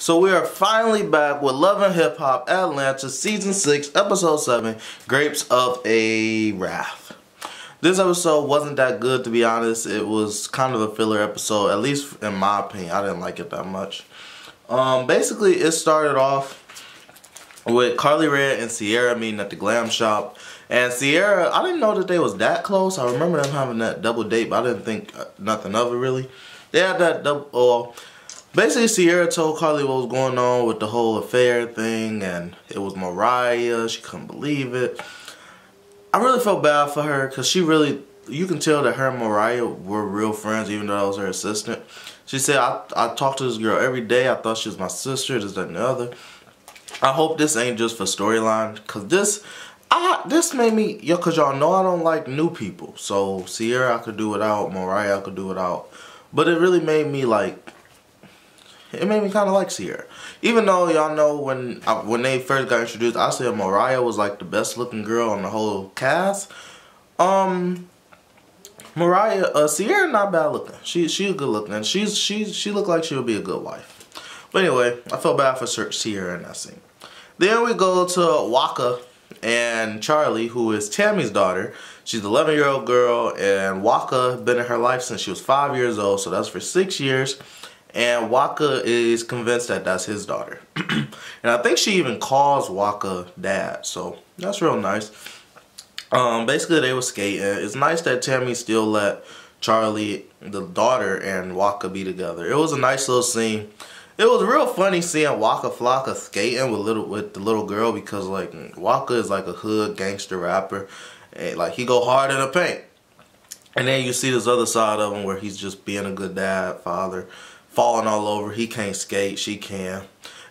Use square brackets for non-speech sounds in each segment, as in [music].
So we are finally back with Love and Hip Hop Atlanta Season 6, Episode 7, Grapes of a Wrath. This episode wasn't that good to be honest. It was kind of a filler episode, at least in my opinion. I didn't like it that much. Um, basically, it started off with Karlie Redd and Sierra meeting at the glam shop. And Sierra, I didn't know that they was that close. I remember them having that double date, but I didn't think uh, nothing of it really. They had that double, oh, basically Sierra told Karlie what was going on with the whole affair thing and it was Moriah. She couldn't believe it. I really felt bad for her because she really, you can tell that her and Moriah were real friends even though I was her assistant. She said, I, I talk to this girl every day. I thought she was my sister, this, that, and the other. I hope this ain't just for storyline because this, I this made me, yo, because y'all know I don't like new people. So Sierra, I could do without, Moriah I could do without. But it really made me like, it made me kind of like Sierra. Even though y'all know when uh, when they first got introduced, I said Moriah was like the best looking girl on the whole cast. Um, Moriah, uh, Sierra not bad looking. She she's good looking, she's she she looked like she would be a good wife. But anyway, I felt bad for Sierra in that scene. Then we go to Waka and Charlie, who is Tammy's daughter. She's an 11 year old girl, and Waka been in her life since she was five years old, so that's for six years and Waka is convinced that that's his daughter. [clears throat] and I think she even calls Waka dad, so that's real nice. Um, basically, they were skating. It's nice that Tammy still let Charlie, the daughter, and Waka be together. It was a nice little scene. It was real funny seeing Waka Flocka skating with little with the little girl because like Waka is like a hood gangster rapper, and like he go hard in the paint. And then you see this other side of him where he's just being a good dad, father falling all over. He can't skate, she can.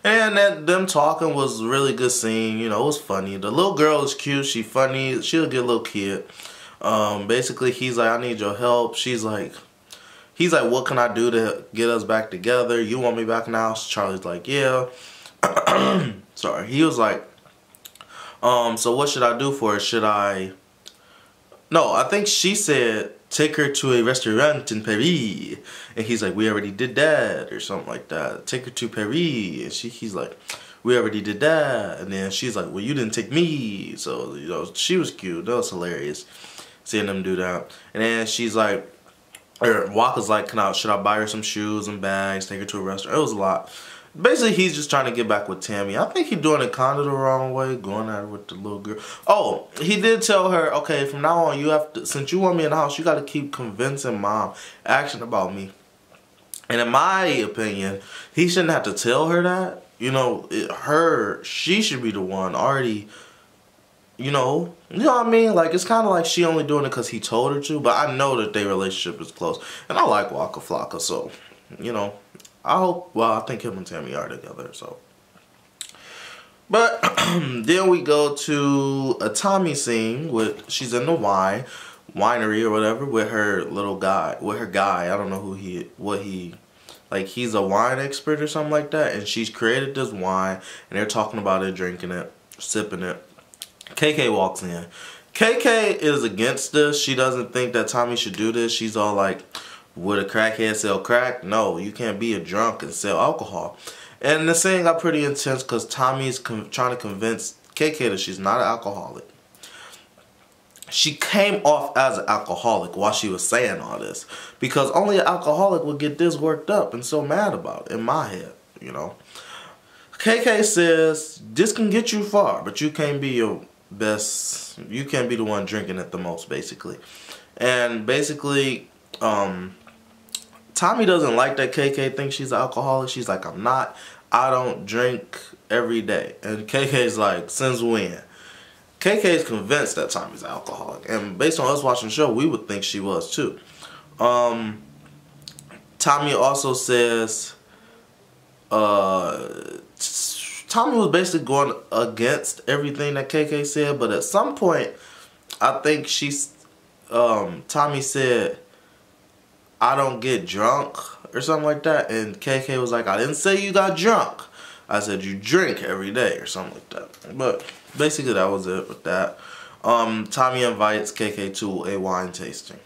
And that them talking was really good scene. You know, it was funny. The little girl is cute. She funny. She'll get little kid. Um, basically, he's like, I need your help. She's like, he's like, what can I do to get us back together? You want me back now? Charlie's like, yeah. [clears throat] Sorry. He was like, um, so what should I do for it? Should I? No, I think she said take her to a restaurant in Paris. And he's like, we already did that, or something like that. Take her to Paris. And she, he's like, we already did that. And then she's like, well, you didn't take me. So, you know, she was cute. That was hilarious seeing them do that. And then she's like, or Waka's like, can I, should I buy her some shoes and bags, take her to a restaurant? It was a lot basically he's just trying to get back with Tammy. I think he's doing it kind of the wrong way, going at it with the little girl. Oh, he did tell her, okay, from now on you have to, since you want me in the house, you got to keep convincing mom action about me. And in my opinion, he shouldn't have to tell her that. You know, it, her, she should be the one already, you know, you know what I mean? Like, it's kind of like she only doing it because he told her to, but I know that their relationship is close. And I like Waka Flocka, so, you know, I hope, well, I think him and Tammy are together, so. But [clears throat] then we go to a Tommie scene with, she's in the wine, winery or whatever with her little guy, with her guy. I don't know who he, what he, like he's a wine expert or something like that. And she's created this wine and they're talking about it, drinking it, sipping it. KK walks in. KK is against this. She doesn't think that Tommie should do this. She's all like, would a crackhead sell crack? No, you can't be a drunk and sell alcohol. And the saying got pretty intense because Tommie's trying to convince KK that she's not an alcoholic. She came off as an alcoholic while she was saying all this. Because only an alcoholic would get this worked up and so mad about it, in my head, you know. KK says, this can get you far, but you can't be your best, you can't be the one drinking it the most, basically. And basically, um, Tommie doesn't like that KK thinks she's an alcoholic. She's like, I'm not. I don't drink every day. And KK's like, since when? KK is convinced that Tommie's an alcoholic. And based on us watching the show, we would think she was too. Um, Tommie also says, uh, Tommie was basically going against everything that KK said, but at some point, I think she's, um, Tommie said, I don't get drunk or something like that. And KK was like, I didn't say you got drunk. I said you drink every day or something like that. But basically that was it with that. Um, Tommie invites KK to a wine tasting.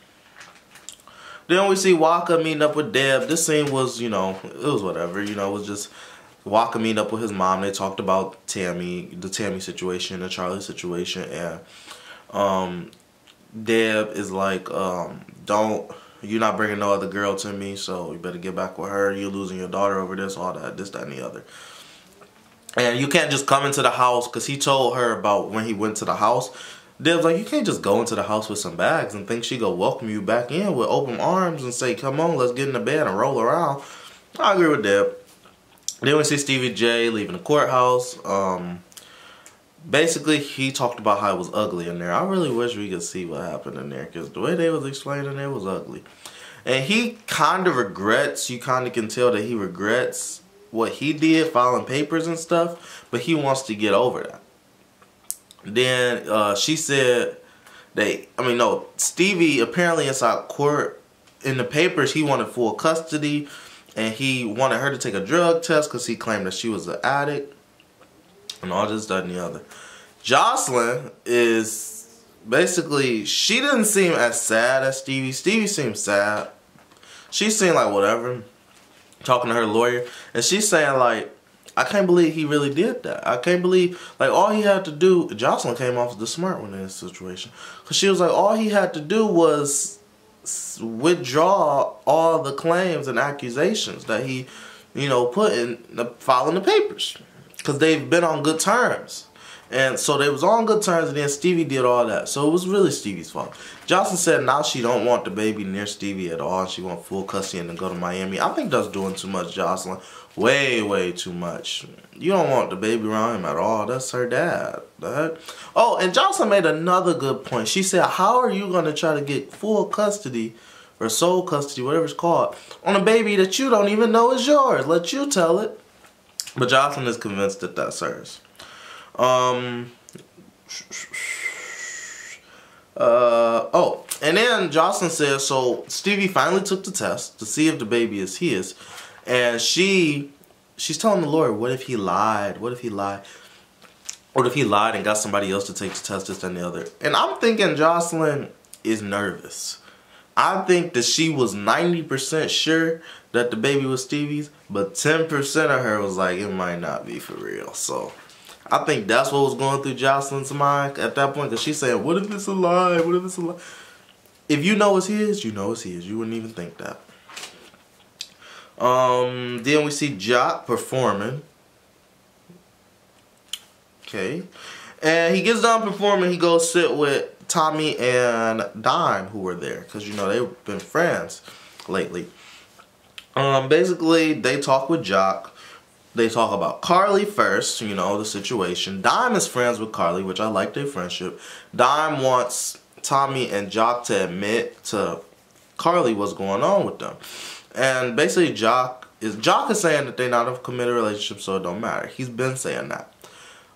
Then we see Waka meeting up with Deb. This scene was, you know, it was whatever. You know, it was just Waka meet up with his mom. They talked about Tammy, the Tammy situation, the Charlie situation, and um, Deb is like, um, don't, you're not bringing no other girl to me, so you better get back with her. You're losing your daughter over this, all that, this, that, and the other. And you can't just come into the house, because he told her about when he went to the house. Deb's like, you can't just go into the house with some bags and think she gonna welcome you back in with open arms and say, come on, let's get in the bed and roll around. I agree with Deb. Then we see Stevie J leaving the courthouse. Um, basically, he talked about how it was ugly in there. I really wish we could see what happened in there because the way they was explaining it was ugly. And he kind of regrets, you kind of can tell that he regrets what he did, filing papers and stuff, but he wants to get over that. Then uh, she said they, I mean, no, Stevie apparently inside court in the papers, he wanted full custody and he wanted her to take a drug test because he claimed that she was an addict and all this, that, and the other. Joseline is basically, she didn't seem as sad as Stevie. Stevie seemed sad. She seemed like whatever, talking to her lawyer, and she's saying like, I can't believe he really did that. I can't believe, like, all he had to do, Joseline came off as the smart one in this situation. Because she was like, all he had to do was withdraw all the claims and accusations that he, you know, put in the filing the papers because they've been on good terms. And so they was on good terms, and then Stevie did all that. So it was really Stevie's fault. Joseline said now she don't want the baby near Stevie at all. And she want full custody and to go to Miami. I think that's doing too much, Joseline. Way, way too much. You don't want the baby around him at all. That's her dad. That. Oh, and Joseline made another good point. She said, how are you going to try to get full custody or sole custody, whatever it's called, on a baby that you don't even know is yours? Let you tell it. But Joseline is convinced that that's hers. Um. Uh, oh, and then Joseline says, so Stevie finally took the test to see if the baby is his. And she, she's telling the lawyer, what if he lied? What if he lied? What if he lied and got somebody else to take the test, this and the other? And I'm thinking Joseline is nervous. I think that she was 90% sure that the baby was Stevie's, but 10% of her was like, it might not be for real. So I think that's what was going through Joseline's mind at that point because she's saying, what if it's a lie? What if it's a lie? If you know it's his, you know it's his. You wouldn't even think that. Um, then we see Joc performing. Okay. And he gets done performing. He goes sit with Tommie and Dime who were there. Because, you know, they've been friends lately. Um, basically, they talk with Joc they talk about Karlie first, you know, the situation. Dime is friends with Karlie, which I like their friendship. Dime wants Tommie and Joc to admit to Karlie what's going on with them. And basically Joc is Joc is saying that they're not a committed relationship, so it don't matter. He's been saying that.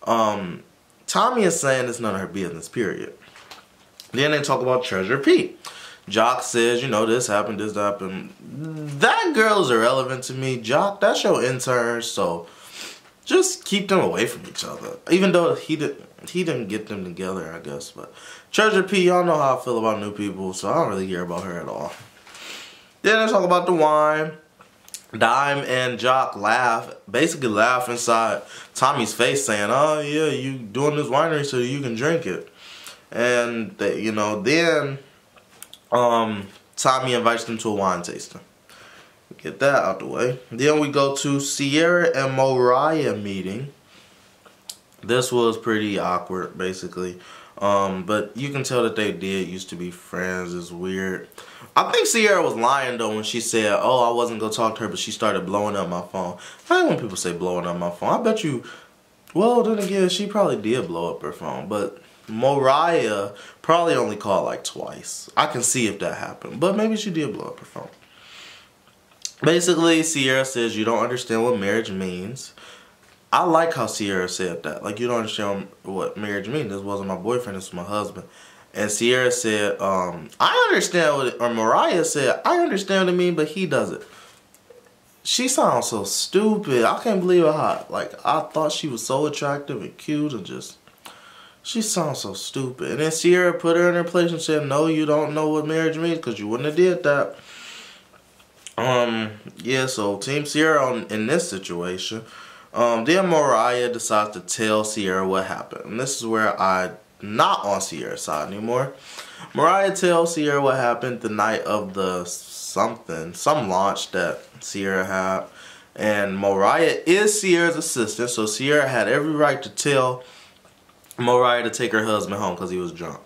Um, Tommie is saying it's none of her business, period. Then they talk about Treasure P. Joc says, you know, this happened, this happened. That girl is irrelevant to me. Joc, that's your intern, so just keep them away from each other. Even though he didn't, he didn't get them together, I guess. But Treasure P, y'all know how I feel about new people, so I don't really care about her at all. Then let's talk about the wine. Dime and Joc laugh, basically laugh inside Tommie's face saying, oh yeah, you doing this winery so you can drink it. And, they, you know, then um, Tommie invites them to a wine tasting. Get that out the way. Then we go to Sierra and Moriah meeting. This was pretty awkward, basically. Um, but you can tell that they did used to be friends. It's weird. I think Sierra was lying though when she said, "Oh, I wasn't gonna talk to her," but she started blowing up my phone. I hate when people say blowing up my phone. I bet you. Well, then again, she probably did blow up her phone, but Moriah probably only called like twice. I can see if that happened, but maybe she did blow up her phone. Basically, Sierra says you don't understand what marriage means. I like how Sierra said that. Like, you don't understand what marriage means. This wasn't my boyfriend, this was my husband. And Sierra said, um, I understand what, it, or Moriah said, I understand what it means, but he doesn't. She sounds so stupid. I can't believe how, like, I thought she was so attractive and cute and just she sounds so stupid. And then Sierra put her in her place and said, no, you don't know what marriage means because you wouldn't have did that. Um, yeah, so Team Sierra on, in this situation. Um, then Moriah decides to tell Sierra what happened. And this is where I'm not on Sierra's side anymore. Moriah tells Sierra what happened the night of the something, some launch that Sierra had. And Moriah is Sierra's assistant, so Sierra had every right to tell Moriah to take her husband home because he was drunk.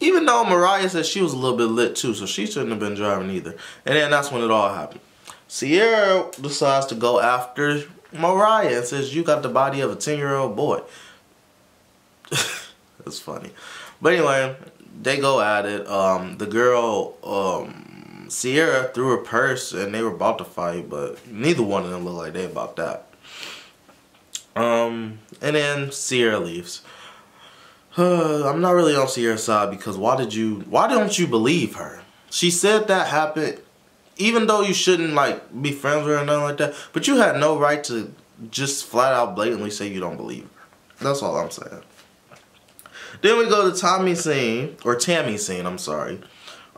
Even though Moriah said she was a little bit lit too, so she shouldn't have been driving either. And then that's when it all happened. Sierra decides to go after Moriah and says, you got the body of a 10-year-old boy. [laughs] That's funny. But anyway, they go at it. Um, the girl, um, Sierra threw her purse and they were about to fight, but neither one of them looked like they about that. Um, and then Sierra leaves. I'm not really on Sierra's side because why did you, why don't you believe her? She said that happened even though you shouldn't like be friends with her or nothing like that, but you had no right to just flat out blatantly say you don't believe her. That's all I'm saying. Then we go to Tommie's scene, or Tammy's scene, I'm sorry.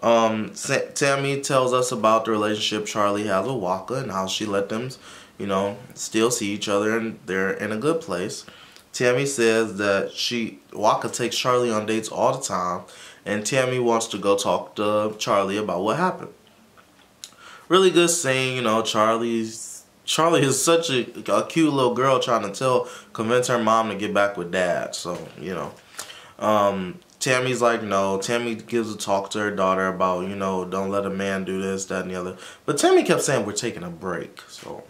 Um, Tammy tells us about the relationship Charlie has with Waka and how she let them, you know, still see each other and they're in a good place. Tammy says that she Waka takes Charlie on dates all the time and Tammy wants to go talk to Charlie about what happened really good scene. You know, Charlie's Charlie is such a, a cute little girl trying to tell, convince her mom to get back with dad. So you know, um, Tammy's like no. Tammy gives a talk to her daughter about you know don't let a man do this, that, and the other. But Tammy kept saying we're taking a break, so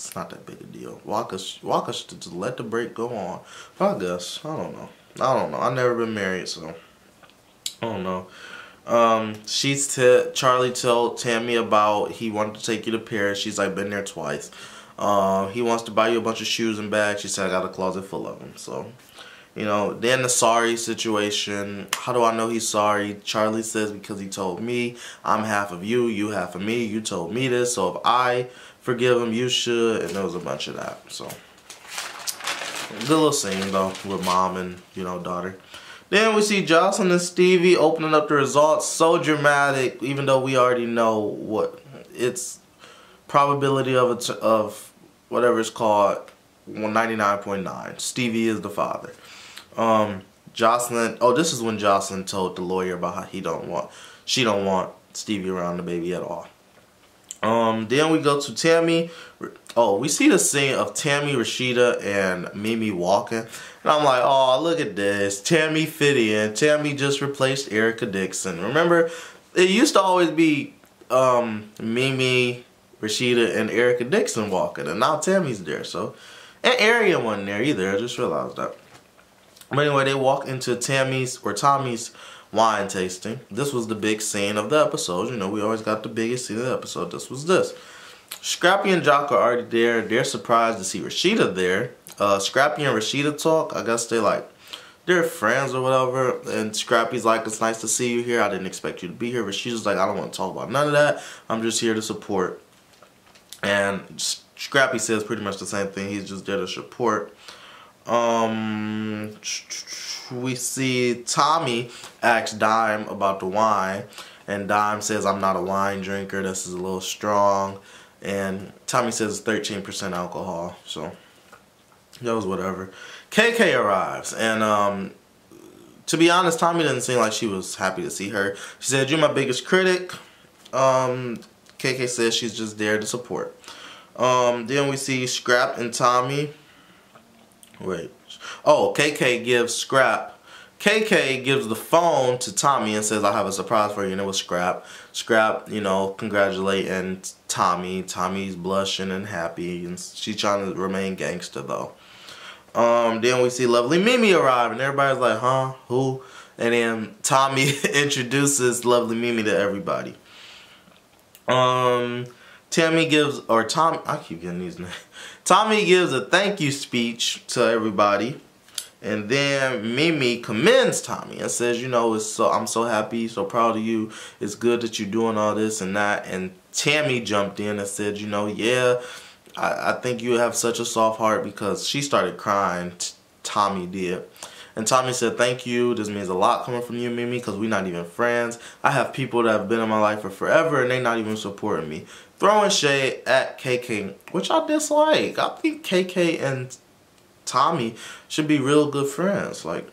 it's not that big a deal. Waka, Waka should just let the break go on. I guess I don't know. I don't know. I've never been married, so I don't know. Um, she's t Charlie told Tammy about he wanted to take you to Paris. She's like been there twice. Uh, he wants to buy you a bunch of shoes and bags. She said I got a closet full of them. So, you know, then the sorry situation. How do I know he's sorry? Charlie says because he told me I'm half of you, you half of me. You told me this, so if I forgive him, you should. And there was a bunch of that. So, good little scene though with mom and you know daughter. Then we see Joseline and Stevie opening up the results. So dramatic, even though we already know what it's probability of of whatever it's called 99.9. Stevie is the father. Um, Joseline, oh, this is when Joseline told the lawyer about how he don't want, she don't want Stevie around the baby at all. Um, then we go to Tammy. Oh, we see the scene of Tammy, Rasheeda, and Mimi walking. And I'm like, oh, look at this. Tammy fit in. Tammy just replaced Erica Dixon. Remember, it used to always be um, Mimi, Rasheeda, and Erica Dixon walking. And now Tammy's there. So, and Ariane wasn't there either. I just realized that. But anyway, they walk into Tammy's or Tommie's wine tasting. This was the big scene of the episode. You know, we always got the biggest scene of the episode. This was this. Scrappy and Joc are already there. They're surprised to see Rasheeda there. Uh, Scrappy and Rasheeda talk. I guess they like, they're friends or whatever. And Scrappy's like, it's nice to see you here. I didn't expect you to be here. Rasheeda's like, I don't want to talk about none of that. I'm just here to support. And Scrappy says pretty much the same thing. He's just there to support. Um, we see Tommie ask Dime about the wine, and Dime says, I'm not a wine drinker, this is a little strong. And Tommie says 13% alcohol, so that was whatever. KK arrives, and um, to be honest, Tommie didn't seem like she was happy to see her. She said, you're my biggest critic. Um, KK says she's just there to support. Um, then we see Scrap and Tommie. Wait, Oh, KK gives Scrap. KK gives the phone to Tommie and says, I have a surprise for you. And it was Scrap. Scrap, you know, congratulating Tommie. Tommie's blushing and happy. And she's trying to remain gangster, though. Um, then we see Lovely Mimi arrive. And everybody's like, huh? Who? And then Tommie [laughs] introduces Lovely Mimi to everybody. Um, Tammy gives, or Tom, I keep getting these [laughs] names. Tommie gives a thank you speech to everybody. And then Mimi commends Tommie and says, you know, it's so I'm so happy, so proud of you. It's good that you're doing all this and that. And Tammy jumped in and said, you know, yeah, I, I think you have such a soft heart because she started crying. Tommie did. And Tommie said, thank you. This means a lot coming from you, Mimi, because we're not even friends. I have people that have been in my life for forever and they're not even supporting me. Throwing shade at KK, which I dislike. I think KK and Tommie should be real good friends. Like,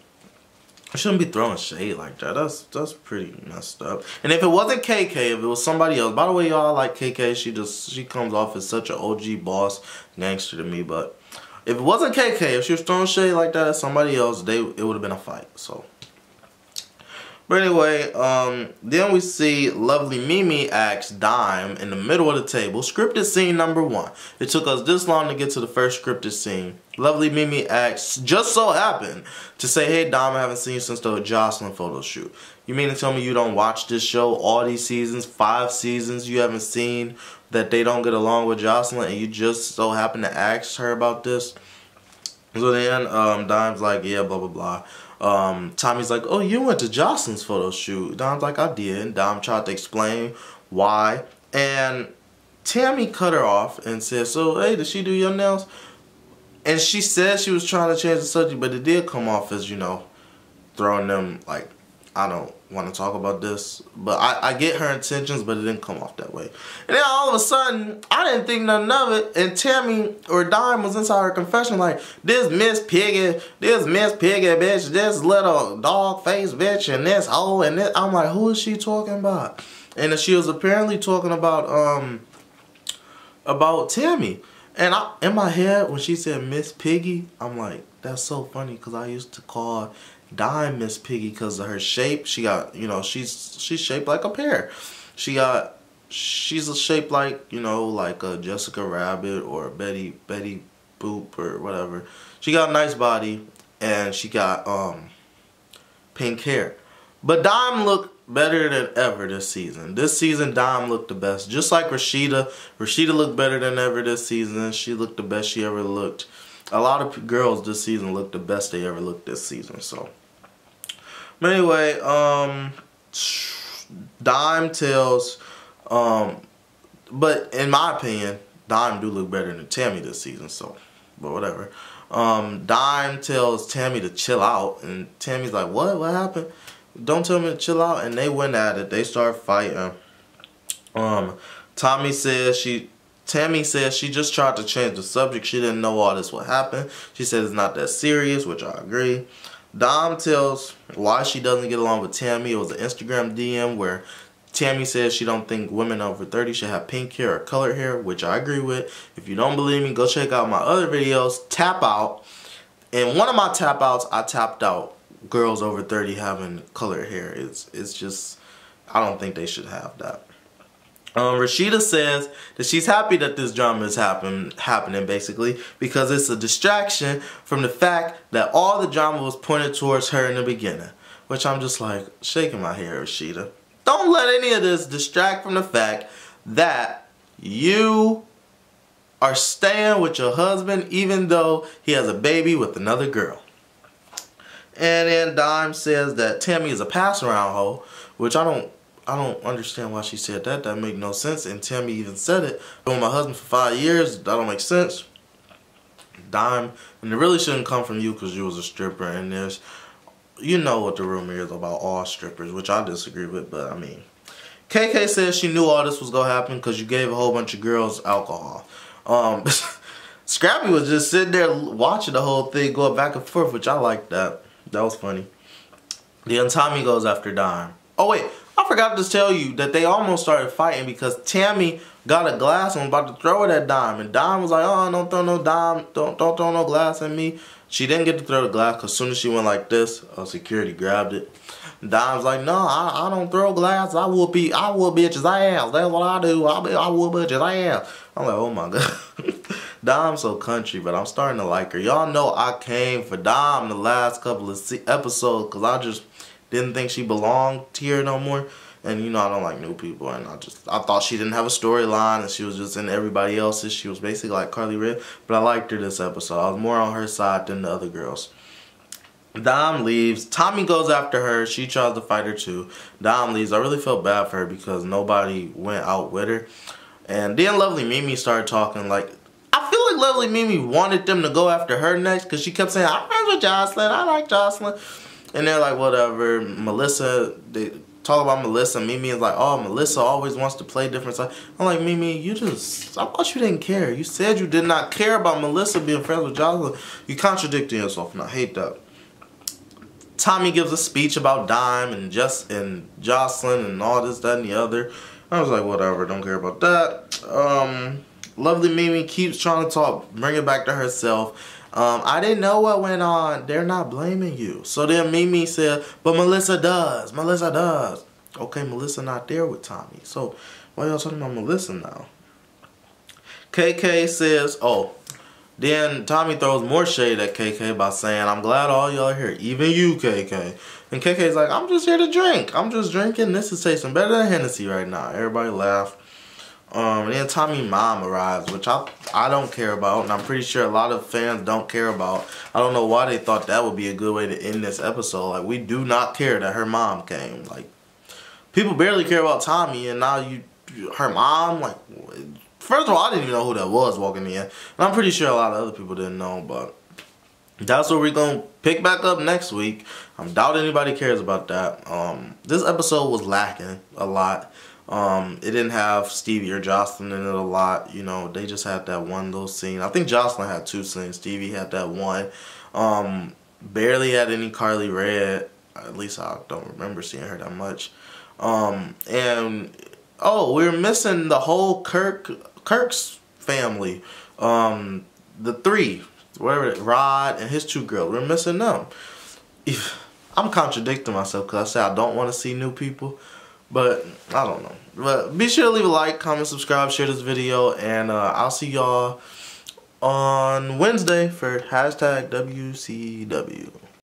I shouldn't be throwing shade like that. That's that's pretty messed up. And if it wasn't KK, if it was somebody else. By the way, y'all like KK. She just she comes off as such an OG boss gangster to me. But if it wasn't KK, if she was throwing shade like that at somebody else, they it would have been a fight. So. But anyway, um, then we see lovely Mimi ask Dime in the middle of the table, scripted scene number one. It took us this long to get to the first scripted scene. Lovely Mimi asks, just so happened to say, hey Dime, I haven't seen you since the Joseline photo shoot. You mean to tell me you don't watch this show all these seasons, five seasons, you haven't seen that they don't get along with Joseline and you just so happen to ask her about this? So then um, Dime's like, yeah, blah, blah, blah. Um, Tommie's like, oh, you went to Joseline's photo shoot. Dom's like, I did. Dom tried to explain why. And Tammy cut her off and said, so, hey, did she do your nails? And she said she was trying to change the subject, but it did come off as, you know, throwing them, like, I don't want to talk about this. But I, I get her intentions, but it didn't come off that way. And then all of a sudden, I didn't think nothing of it. And Tammy or Dime was inside her confession like, this Miss Piggy, this Miss Piggy bitch, this little dog face bitch, and this hoe, and this. I'm like, who is she talking about? And she was apparently talking about, um, about Tammy. And I, in my head, when she said Miss Piggy, I'm like, that's so funny because I used to call Dime Miss Piggy because of her shape. She got, you know, she's she's shaped like a pear. She got, she's a shaped like, you know, like a Jessica Rabbit or Betty Betty Boop or whatever. She got a nice body and she got um pink hair. But Dime looked better than ever this season. This season, Dime looked the best. Just like Rasheeda. Rasheeda looked better than ever this season. She looked the best she ever looked a lot of girls this season look the best they ever looked this season. So, but anyway, um, Dime tells, um, but in my opinion, Dime do look better than Tammy this season. So, but whatever. Um, Dime tells Tammy to chill out, and Tammy's like, "What? What happened? Don't tell me to chill out." And they went at it. They start fighting. Um, Tommie says she Tammy says she just tried to change the subject. She didn't know all this would happen. She said it's not that serious, which I agree. Dom tells why she doesn't get along with Tammy. It was an Instagram DM where Tammy says she don't think women over 30 should have pink hair or colored hair, which I agree with. If you don't believe me, go check out my other videos, Tap Out. In one of my tap outs, I tapped out girls over 30 having colored hair. It's, it's just, I don't think they should have that. Um, Rasheeda says that she's happy that this drama is happen, happening basically because it's a distraction from the fact that all the drama was pointed towards her in the beginning. Which I'm just like shaking my head, Rasheeda. Don't let any of this distract from the fact that you are staying with your husband even though he has a baby with another girl. And then Dime says that Tammy is a pass around hoe, which I don't I don't understand why she said that. That make no sense. And Tammy even said it. Been with my husband for five years. That don't make sense. Dime, and it really shouldn't come from you because you was a stripper. And there's, you know what the rumor is about all strippers, which I disagree with. But I mean, KK says she knew all this was gonna happen because you gave a whole bunch of girls alcohol. Um, [laughs] Scrappy was just sitting there watching the whole thing going back and forth, which I like that. That was funny. Then Tommie goes after Dime. Oh wait, I forgot to tell you that they almost started fighting because Tammy got a glass and was about to throw it at Dime. And Dime was like, oh, don't throw no Dime, don't, don't throw no glass at me. She didn't get to throw the glass because as soon as she went like this, uh, security grabbed it. Dime's like, no, I, I don't throw glass. I will be, I will bitches ass. That's what I do. I, be, I will bitches ass. I'm I'm like, oh my [laughs] god. Dime's so country, but I'm starting to like her. Y'all know I came for Dime the last couple of episodes because I just didn't think she belonged here no more. And you know I don't like new people, and I just I thought she didn't have a storyline, and she was just in everybody else's. She was basically like Karlie Redd, but I liked her this episode. I was more on her side than the other girls. Dom leaves. Tommie goes after her. She tries to fight her too. Dom leaves. I really felt bad for her because nobody went out with her. And then Lovely Mimi started talking like, I feel like Lovely Mimi wanted them to go after her next because she kept saying, I'm friends with Joseline. I like Joseline. And they're like, whatever. Melissa, they talk about Melissa. Mimi is like, oh, Melissa always wants to play different stuff. I'm like, Mimi, you just, I thought you didn't care. You said you did not care about Melissa being friends with Joseline. You contradicting yourself, and I hate that. Tommie gives a speech about Dime and just and Joseline and all this, that, and the other. I was like, whatever, don't care about that. Um, lovely Mimi keeps trying to talk, bring it back to herself. Um, I didn't know what went on. They're not blaming you. So then Mimi said, but Melissa does. Melissa does. Okay, Melissa not there with Tommie. So why y'all talking about Melissa now? KK says, oh, then Tommie throws more shade at KK by saying, I'm glad all y'all here, even you, KK. And KK's like, I'm just here to drink. I'm just drinking. This is tasting better than Hennessy right now. Everybody laugh. Um, and then Tommie mom arrives, which I I don't care about, and I'm pretty sure a lot of fans don't care about. I don't know why they thought that would be a good way to end this episode. Like we do not care that her mom came. Like people barely care about Tommie, and now you her mom like. First of all, I didn't even know who that was walking in, and I'm pretty sure a lot of other people didn't know, but that's what we're gonna pick back up next week. I am doubt anybody cares about that. Um, this episode was lacking a lot. Um, it didn't have Stevie or Joseline in it a lot. You know, they just had that one little scene. I think Joseline had two scenes. Stevie had that one. Um, barely had any Karlie Redd. At least I don't remember seeing her that much. Um, and oh, we are missing the whole Kirk Kirk's family. Um, the three, whatever, Rod and his two girls. We're missing them. I'm contradicting myself because I said I don't want to see new people. But I don't know. But be sure to leave a like, comment, subscribe, share this video, and uh, I'll see y'all on Wednesday for hashtag WCW.